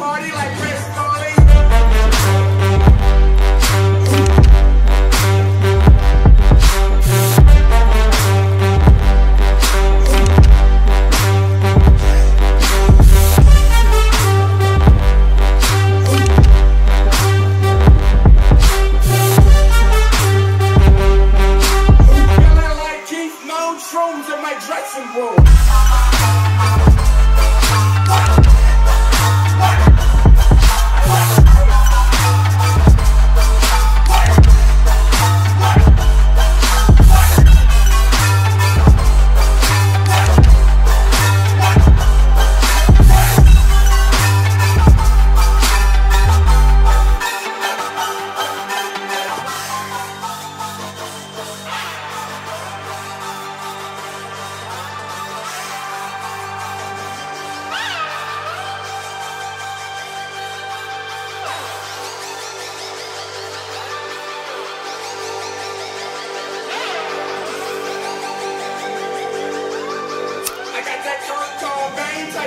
party like Chris Farley. Shrooms in my dressing room.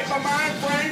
Of mind.